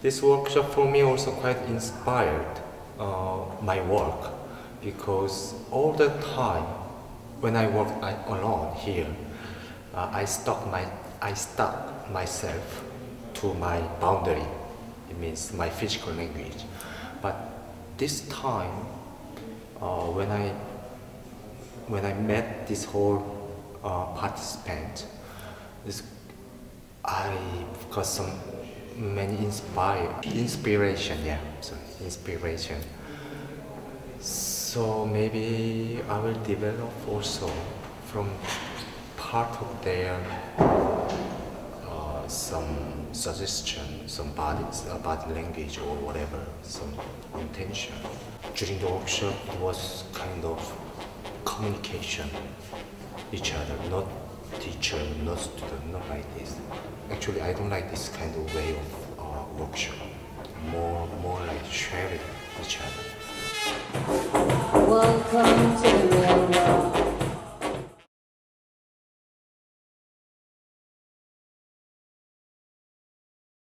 This workshop for me also quite inspired uh, my work because all the time when I work alone here, uh, I stuck my I stuck myself to my boundary. It means my physical language. But this time, uh, when I when I met this whole uh, participant, this, I got some many inspire inspiration. Yeah, sorry, inspiration. So maybe I will develop also from part of their uh, some suggestion, some body, uh, body language or whatever, some intention. During the workshop, it was kind of communication each other, not teacher, not student, not like this. Actually, I don't like this kind of way of uh, workshop. More, more like sharing each other. Welcome to